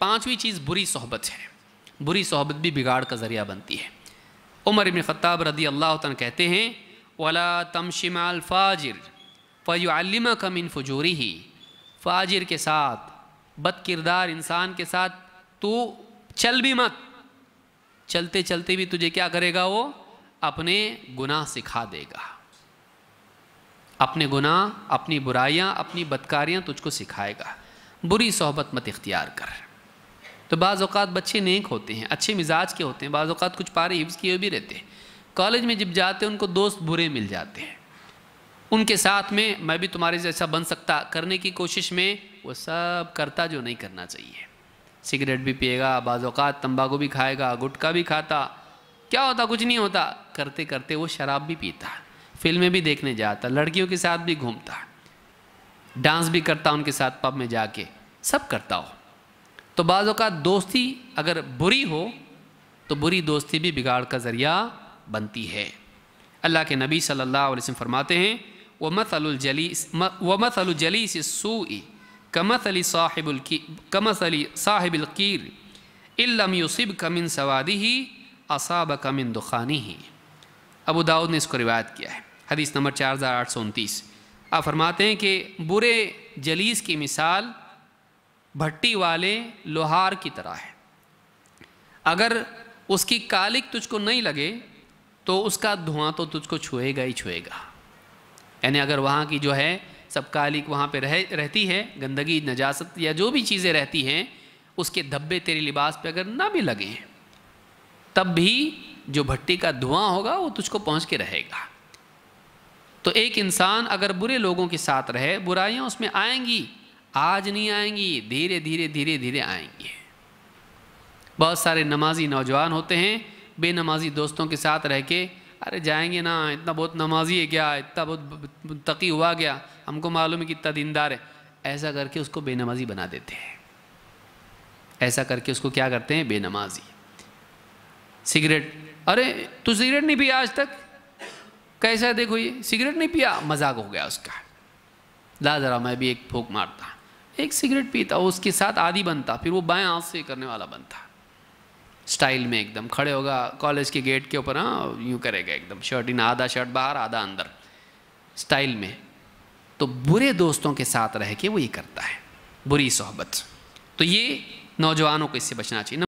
पांचवी चीज़ बुरी सोहबत है। बुरी सोहबत भी बिगाड़ का ज़रिया बनती है। उमर इबन ख़त्ताब रदी अल्लाह तन कहते हैं, वला तमशिमाल फ़ाजिर फ़युल्लिमा कमिन फजूरी ही फ़ाजिर के साथ बद किरदार इंसान के साथ तू चल भी मत। चलते चलते भी तुझे क्या करेगा वो? अपने गुनाह सिखा देगा। अपने गुनाह, अपनी बुराइयाँ, अपनी बदकारियाँ तुझको सिखाएगा। बुरी सोहबत मत इख्तियार कर। तो बाज़ अवत बच्चे नेक होते हैं, अच्छे मिजाज के होते हैं, बाज़ अवत कुछ पारे हिफ्स किए भी रहते हैं। कॉलेज में जब जाते हैं, उनको दोस्त बुरे मिल जाते हैं। उनके साथ में मैं भी तुम्हारे जैसा बन सकता, करने की कोशिश में वो सब करता जो नहीं करना चाहिए। सिगरेट भी पिएगा बाज़ात तंबाकू भी खाएगा, गुटखा भी खाता, क्या होता, कुछ नहीं होता। करते करते वो शराब भी पीता, फ़िल्में भी देखने जाता, लड़कियों के साथ भी घूमता, डांस भी करता उनके साथ पब में जाके, सब करता हो। तो बाज़ात दोस्ती अगर बुरी हो तो बुरी दोस्ती भी बिगाड़ का ज़रिया बनती है। अल्लाह के नबी सल्लल्लाहु अलैहि वसल्लम फरमाते हैं, व मतलजलीस व मतलजलीस सूई कमत अली साहिबुल की कमत अली साहिबुलकीर इल्लम युसिब कमिन सवादी ही असाब कमिन दुखानी ही अबू दाऊद ने इसको रिवायत किया है। हदीस नंबर चार हज़ार आठ सौ उनतीस। आप फरमाते हैं कि बुरे जलीस की मिसाल भट्टी वाले लोहार की तरह है। अगर उसकी कालिक तुझको नहीं लगे तो उसका धुआँ तो तुझको छुएगा ही छुएगा। यानी अगर वहाँ की जो है, सब कालिक वहाँ पे रह, रहती है, गंदगी, नजासत या जो भी चीज़ें रहती हैं, उसके धब्बे तेरे लिबास पे अगर ना भी लगे, तब भी जो भट्टी का धुआँ होगा, वो तुझको पहुँच के रहेगा। तो एक इंसान अगर बुरे लोगों के साथ रहे, बुराइयाँ उसमें आएँगी आज नहीं आएँगी, धीरे धीरे धीरे धीरे आएँगी। बहुत सारे नमाजी नौजवान होते हैं, बेनमाजी दोस्तों के साथ रह के, अरे जाएँगे ना, इतना बहुत नमाजी है क्या? इतना बहुत तकी हुआ क्या? हमको मालूम है कि इतना दीनदार है। ऐसा करके उसको बेनमाजी बना देते हैं। ऐसा करके उसको क्या करते हैं? बेनमाजी। सिगरेट। अरे, तू सिगरेट नहीं पिया आज तक? कैसा है? देखो ये, सिगरेट नहीं पिया? मज़ाक हो गया उसका। ला ज़रा, मैं भी एक फूक मारता एक सिगरेट पीता उसके साथ आदि बनता, फिर वो बाएँ हाथ से करने वाला बनता। स्टाइल में एकदम खड़े होगा, कॉलेज के गेट के ऊपर हाँ यूँ करेगा एकदम, शर्ट इन, आधा शर्ट बाहर, आधा अंदर। स्टाइल में। तो बुरे दोस्तों के साथ रह के वो ये करता है, बुरी सोहबत। तो ये नौजवानों को इससे बचना चाहिए।